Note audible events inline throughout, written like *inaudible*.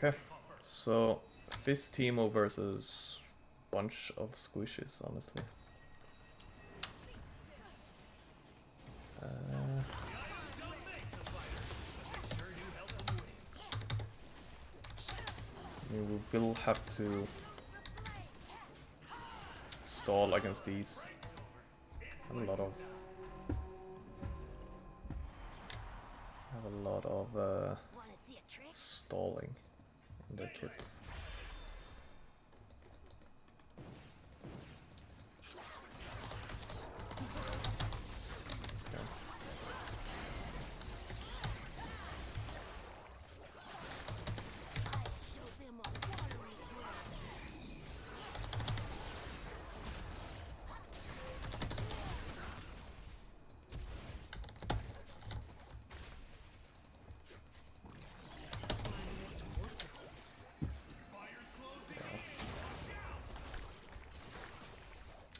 Okay, so Fizz Teemo versus bunch of squishes, honestly. Uh, I mean, we will have to stall against these. Have a lot of have a lot of uh, stalling in their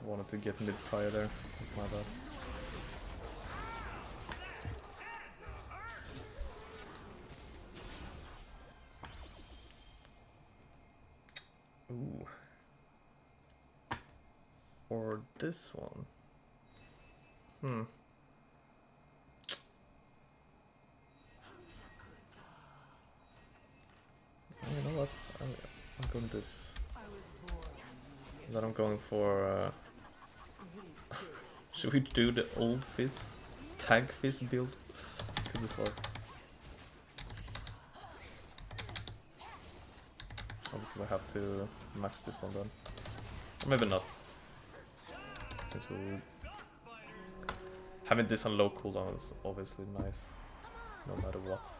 I wanted to get mid prior there. That's my bad. Ooh. Or this one. Hmm. You know what? I'm, I'm going this. Then I'm going for. Uh, should we do the old fizz tank fizz build? Could be fun. Obviously, we have to max this one then. Or maybe not. Since we having this on low cooldown is obviously nice, no matter what.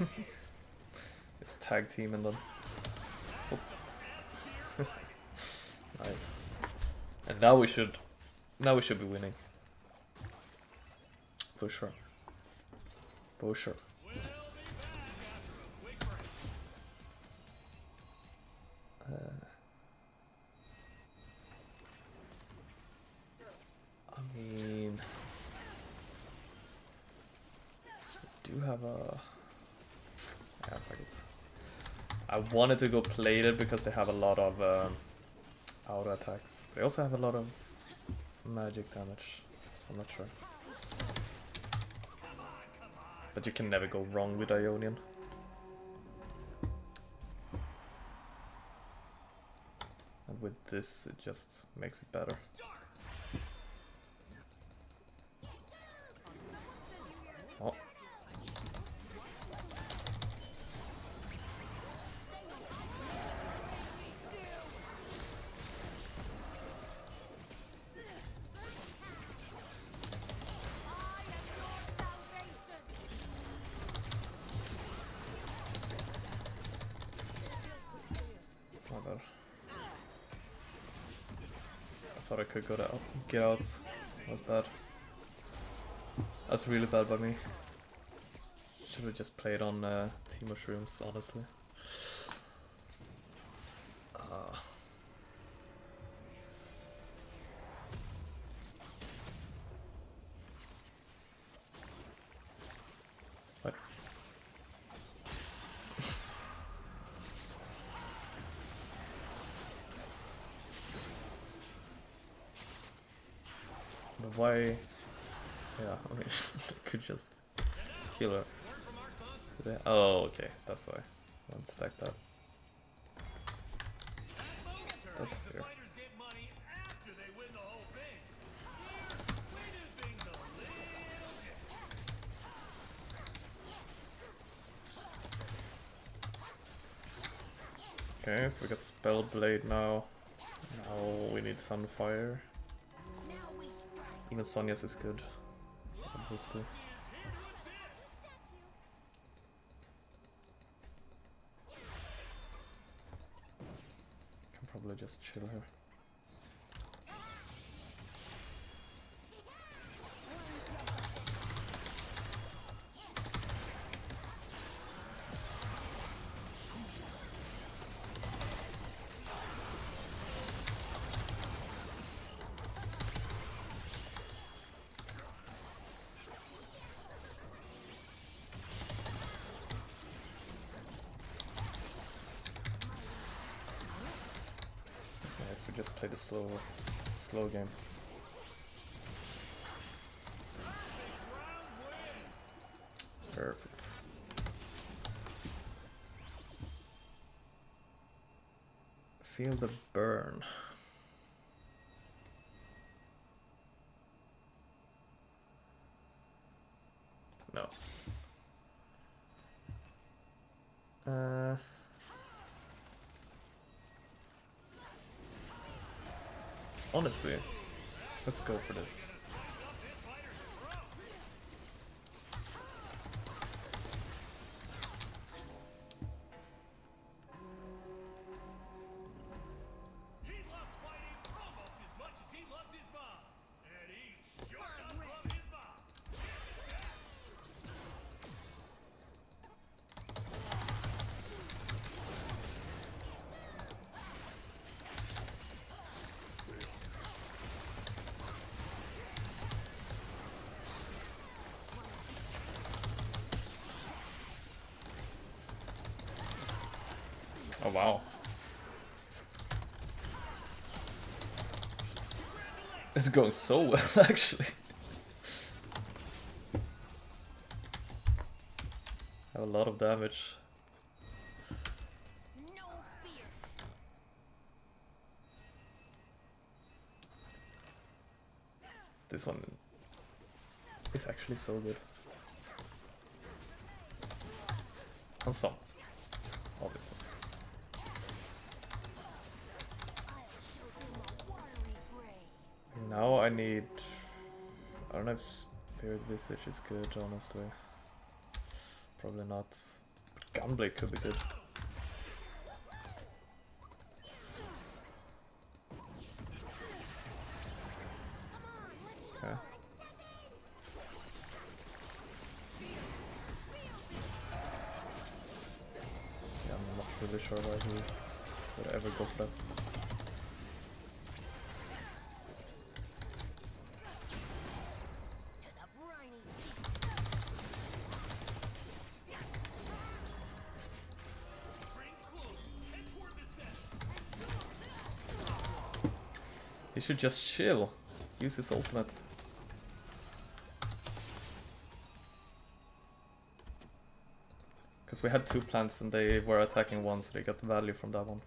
*laughs* It's tag team and then. Oh. *laughs* nice. And now we should, now we should be winning. For sure. For sure. Uh, I mean, we do have a. Yeah, fuck it. I wanted to go plated because they have a lot of um, auto attacks. They also have a lot of magic damage, so I'm not sure. But you can never go wrong with Ionian. And with this, it just makes it better. Thought I could go out, get out. That's bad. That's really bad by me. Should have just played on uh, Team Mushrooms, honestly. Why? Yeah, *laughs* I mean, *laughs* could just kill her. Oh, okay, that's why. Let's stack that. That's fair. Okay, so we got Spell Blade now. Now we need Sunfire. Even Sonya's is good. obviously. Can probably just chill here. Nice, we just play the slow slow game. Perfect. Feel the burn. No. Uh Honestly, let's go for this. Oh wow. It's going so well *laughs* actually. Have a lot of damage. This one is actually so good. On some, obviously. Now I need. I don't know if Spirit Visage is good, honestly. Probably not. But Gunblade could be good. Okay. Yeah, I'm not really sure why he would ever go for that. Should just chill. Use his ultimate. Because we had two plants and they were attacking one, so they got the value from that one.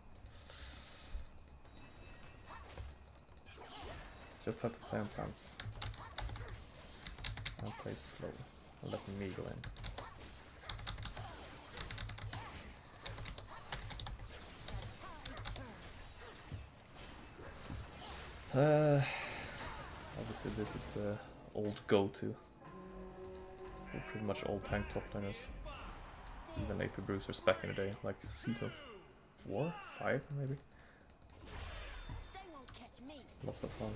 Just have to play on plants. And play slow. And let me go in. Uh, obviously this is the old go-to pretty much all tank top laners. Even AP Bruisers back in the day, like season 4, 5 maybe. Lots of fun.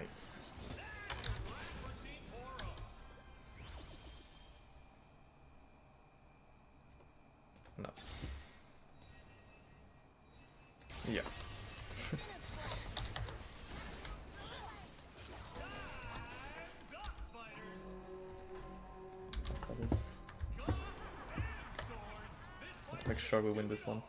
Nice. No. Yeah. *laughs* Let's make sure we win this one.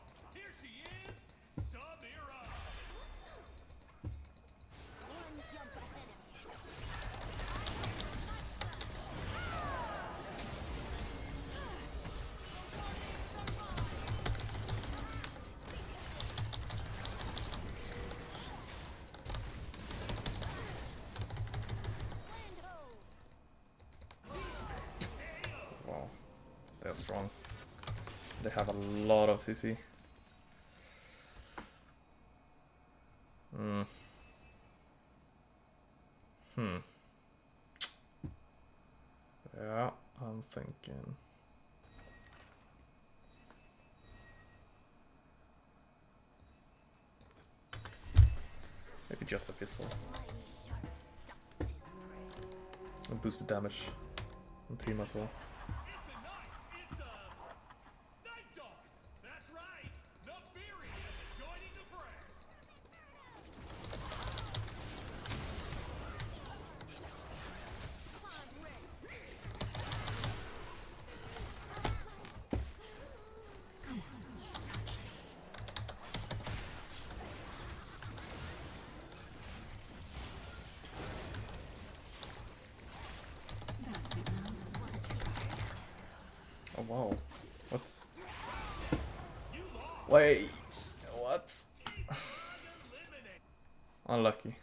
Strong. They have a lot of CC. Hmm. Hmm. Yeah, I'm thinking. Maybe just a pistol. And boost the damage on team as well. Wow. What? Wait. What? *laughs* Unlucky.